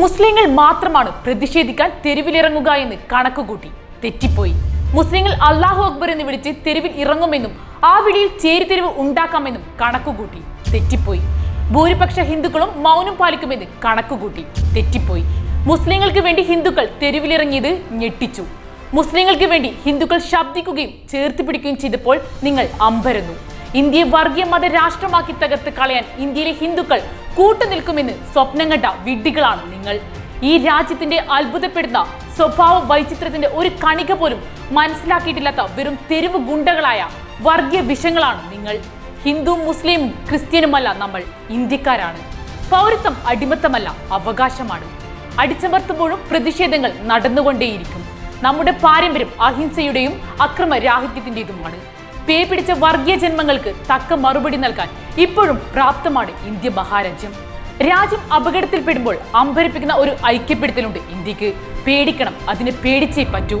മുസ്ലിങ്ങൾ മാത്രമാണ് പ്രതിഷേധിക്കാൻ തെരുവിലിറങ്ങുക എന്ന് കണക്കുകൂട്ടി. തെറ്റിപ്പോയി. മുസ്ലിങ്ങൾ അള്ളാഹു അക്ബർ എന്ന് വിളിച്ച് തെരുവിൽ ഇറങ്ങുമെന്നും ആ വിളിയിൽ ചേരിതെരുവ് ഉണ്ടാക്കാമെന്നും കണക്കുകൂട്ടി. തെറ്റിപ്പോയി. ഭൂരിപക്ഷ ഹിന്ദുക്കളും മൗനം പാലിക്കുമെന്ന് കണക്കുകൂട്ടി. തെറ്റിപ്പോയി. മുസ്ലിങ്ങൾക്ക് വേണ്ടി ഹിന്ദുക്കൾ തെരുവിലിറങ്ങിയത് ഞെട്ടിച്ചു. മുസ്ലിങ്ങൾക്ക് വേണ്ടി ഹിന്ദുക്കൾ ശബ്ദിക്കുകയും ചേർത്ത് പിടിക്കുകയും ചെയ്തപ്പോൾ നിങ്ങൾ അമ്പരന്നു. ഇന്ത്യയെ വർഗീയ മത രാഷ്ട്രമാക്കി തകർത്ത് കളയാൻ ഇന്ത്യയിലെ ഹിന്ദുക്കൾ കൂട്ടുനിൽക്കുമെന്ന് സ്വപ്നം കണ്ട വിഡ്ഢികളാണ് നിങ്ങൾ. ഈ രാജ്യത്തിന്റെ അത്ഭുതപ്പെടുന്ന സ്വഭാവ വൈചിത്രത്തിന്റെ ഒരു കണിക പോലും മനസ്സിലാക്കിയിട്ടില്ലാത്ത വെറും തെരുവ് ഗുണ്ടകളായ വർഗീയ വിഷങ്ങളാണ് നിങ്ങൾ. ഹിന്ദു മുസ്ലിം ക്രിസ്ത്യനുമല്ല നമ്മൾ ഇന്ത്യക്കാരാണ്. പൗരത്വം അടിമത്തമല്ല അവകാശമാണ്. അടിച്ചമർത്തുമ്പോഴും പ്രതിഷേധങ്ങൾ നടന്നുകൊണ്ടേയിരിക്കും. നമ്മുടെ പാരമ്പര്യം അഹിംസയുടെയും അക്രമരാഹിത്യത്തിന്റേതുമാണ് പേ പിടിച്ച വർഗീയ ജന്മങ്ങൾക്ക് തക്ക മറുപടി നൽകാൻ ഇപ്പോഴും പ്രാപ്തമാണ് ഇന്ത്യ മഹാരാജ്യം. രാജ്യം അപകടത്തിൽപ്പെടുമ്പോൾ അമ്പരിപ്പിക്കുന്ന ഒരു ഐക്യപ്പെടുത്തലുണ്ട് ഇന്ത്യയ്ക്ക്. പേടിക്കണം അതിനെ പേടിച്ചേ പറ്റൂ.